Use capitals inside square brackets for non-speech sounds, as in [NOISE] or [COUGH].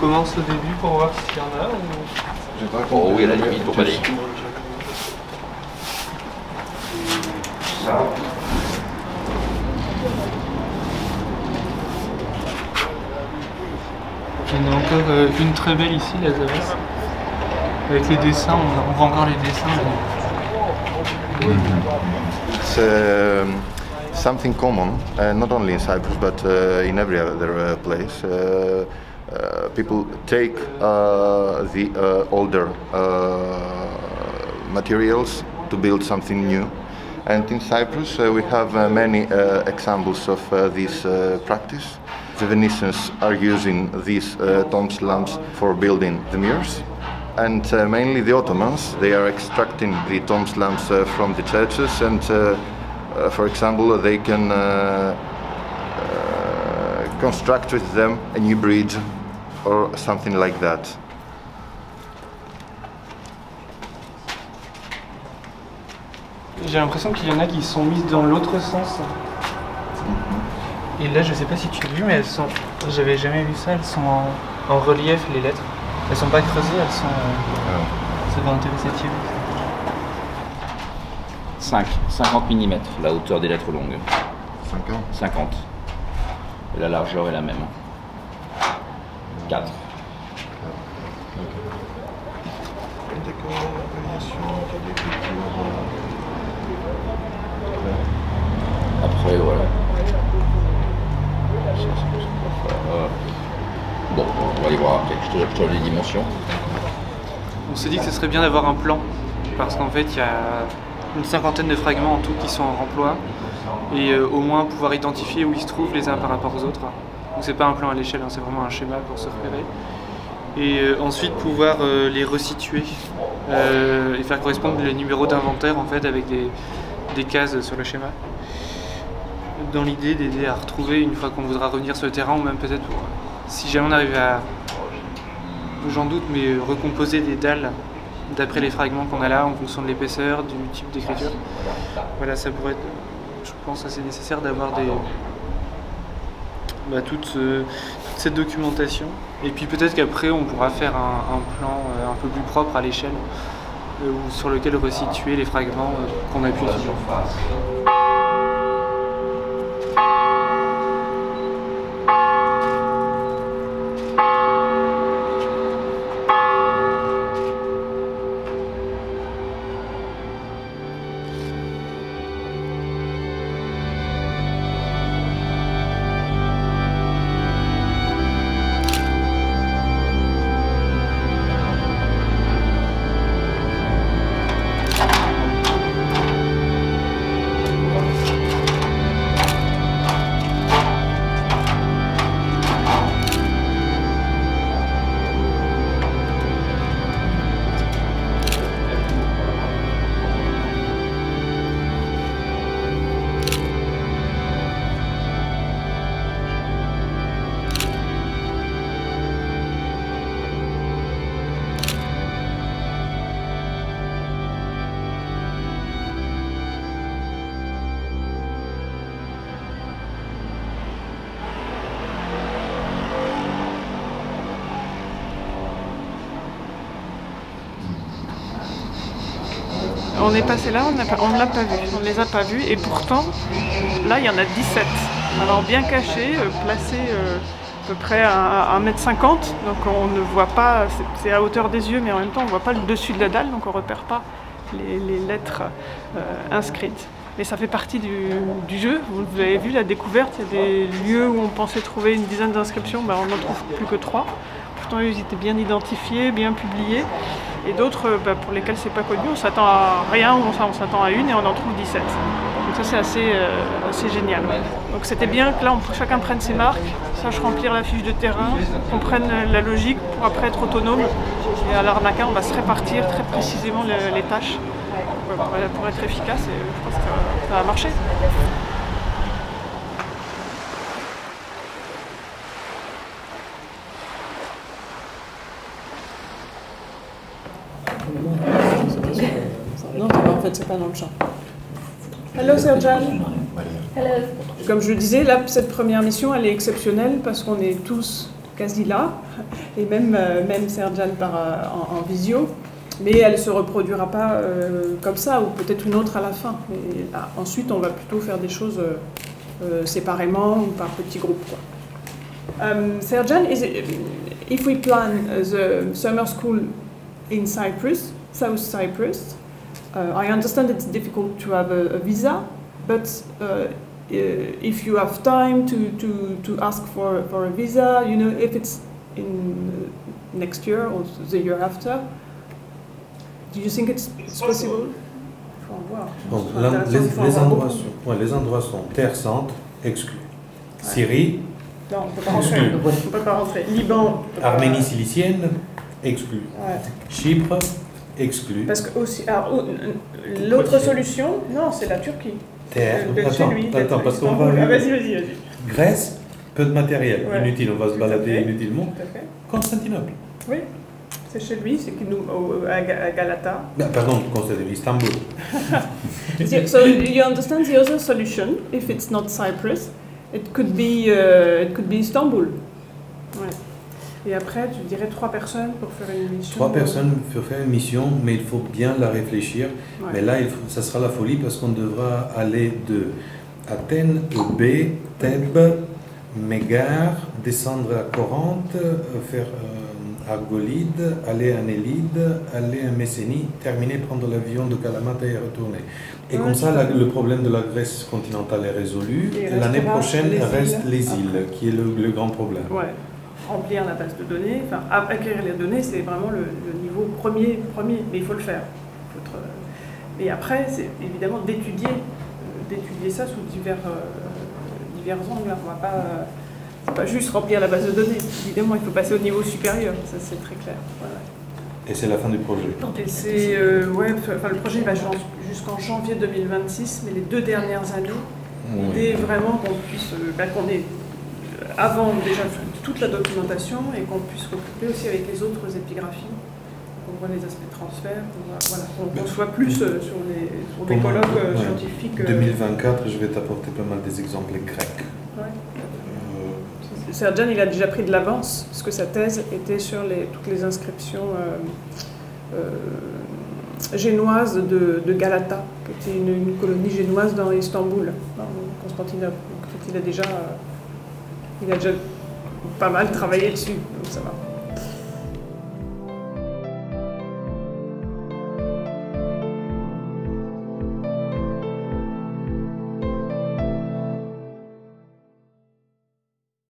commence au début pour voir s'il y en a ou... Oh oui, à la limite, pour pas les Il y en a encore euh, une très belle ici, la Zavas. Avec les dessins, on, on voit encore les dessins. mais- It's um, something common, uh, not only in Cyprus but uh, in every other uh, place. Uh, people take uh, the uh, older materials to build something new. And in Cyprus, uh, we have uh, many uh, examples of this practice. The Venetians are using these tomb slabs for building the mirrors and mainly the Ottomans. They are extracting the tomb slabs from the churches, and for example, they can construct with them a new bridge or something like that. J'ai l'impression qu'il y en a qui sont mises dans l'autre sens. Et là, je sais pas si tu as vu, mais elles sont. J'avais jamais vu ça. Elles sont en, en relief, les lettres. Elles sont pas creusées, elles sont. euh, Ça va intéresser Thierry. 5, 50 mm, la hauteur des lettres longues. 50 50. Et la largeur est la même. 4. Après, voilà. Ça, ça, ça, euh, Bon, on va aller voir après. Je te, je te donne les dimensions. On s'est dit que ce serait bien d'avoir un plan. Parce qu'en fait, il y a une cinquantaine de fragments en tout qui sont en remploi. Et euh, au moins pouvoir identifier où ils se trouvent les uns par rapport aux autres. Donc c'est pas un plan à l'échelle, hein, c'est vraiment un schéma pour se repérer. Et euh, ensuite pouvoir euh, les resituer euh, et faire correspondre le numéro d'inventaire en fait avec des, des cases sur le schéma. Dans l'idée d'aider à retrouver une fois qu'on voudra revenir sur le terrain ou même peut-être pour, si jamais on arrive à, j'en doute, mais recomposer des dalles d'après les fragments qu'on a là en fonction de l'épaisseur, du type d'écriture. Voilà, ça pourrait être, je pense, assez nécessaire d'avoir des, bah, toute, ce- toute cette documentation. Et puis peut-être qu'après on pourra faire un, un plan euh, un peu plus propre à l'échelle euh, sur lequel resituer les fragments euh, qu'on a pu étudier. On est passé là, on ne l'a pas vu, on ne les a pas vus et pourtant là il y en a 17. Alors bien cachés, euh, placés euh, à peu près à 1m50, donc on ne voit pas, c'est- à hauteur des yeux mais en même temps on ne voit pas le dessus de la dalle donc on ne repère pas les, lettres euh, inscrites. Mais ça fait partie du, jeu, vous, vous avez vu la découverte, il y a des lieux où on pensait trouver une dizaine d'inscriptions, ben, on n'en trouve plus que trois. Pourtant ils étaient bien identifiés, bien publiés. Et d'autres euh, bah, pour lesquels c'est pas connu, on s'attend à rien ou on s'attend à une et on en trouve 17. Donc ça c'est assez, euh, assez génial. Donc c'était bien que là chacun prenne ses marques, sache remplir la fiche de terrain, comprenne euh, la logique pour après être autonome. Et à l'arnaca on va se répartir très précisément le- les tâches pour, pour être efficace et je pense que ça va marcher. Non, en fait, c'est pas dans le champ. Hello, Serjan. Comme je le disais, là, cette première mission, elle est exceptionnelle parce qu'on est tous quasi là, et même, euh, même Serjan par, euh, en, en visio, mais elle ne se reproduira pas euh, comme ça, ou peut-être une autre à la fin. Et, ah, ensuite, on va plutôt faire des choses euh, séparément ou par petits groupes. Quoi. Um, Serjan, is it, if we plan uh, the summer school in Cyprus, South Cyprus, uh, I understand it's difficult to have a, a visa, but uh, uh, if you have time to, to, to ask for, for a visa, you know, if it's in uh, next year or the year after, do you think it's, it's possible? Donc, les, il faut en les voir endroits sont, ouais, les endroits sont Terre Sainte, exclus. Syrie, Non, on ne peut pas rentrer. Liban. Arménie silicienne, exclu. Ouais. Chypre, exclu. Parce que aussi, alors, ou- l'autre solution, non, c'est la Turquie. Terre. Euh, Attends, lui, d'être attends, parce qu'on va. Ah, vas-y, vas-y, vas-y. Grèce, peu de matériel, Ouais. inutile, on va se Tout balader inutilement. Tout à fait. Constantinople. Oui, c'est chez lui, c'est nous au- à Ga- à Galata. Ah, pardon, Constantinople, Istanbul. [LAUGHS] So- so you understand the other solution? If it's not Cyprus, it could be uh, it could be Istanbul. Et après, tu dirais trois personnes pour faire une mission. Trois personnes pour faire une mission, mais il faut bien la réfléchir. Ouais. Mais là, il faut- ça sera la folie parce qu'on devra aller de Athènes, Eubée, Thèbes, Mégare, descendre à Corinthe, euh, faire euh, Argolide, aller à Nélide, aller à Messénie, terminer, prendre l'avion de Kalamata et retourner. Et Ouais, comme ça, la- le problème de la Grèce continentale est résolu. L'année prochaine, les reste îles les îles, qui est le, le grand problème. Ouais. Remplir la base de données, enfin acquérir les données, c'est vraiment le, le niveau premier, premier, mais il faut le faire. Faut être, euh, Et après, c'est évidemment d'étudier, euh, d'étudier ça sous divers, euh, divers angles. On va pas, pas juste remplir la base de données. Évidemment, il faut passer au niveau supérieur, ça c'est très clair. Voilà. Et c'est la fin du projet. Et c'est, ouais, enfin le projet va jusqu'en janvier 2026, mais les deux dernières années, L'idée vraiment qu'on puisse, bah, qu'on ait avant déjà toute la documentation et qu'on puisse recouper aussi avec les autres épigraphies, qu'on voit les aspects de transfert, qu'on voilà, qu'on qu'on soit plus euh, sur des, sur des colloques euh, ouais. scientifiques. euh, 2024, je vais t'apporter pas mal des exemples grecs. ouais. Euh, Serjan, il a déjà pris de l'avance, parce que sa thèse était sur les, toutes les inscriptions euh, euh, génoises de, de Galata, qui était une, une colonie génoise dans Istanbul, dans Constantinople. Donc, il a déjà, euh, il a déjà pas mal travaillé dessus, donc ça va.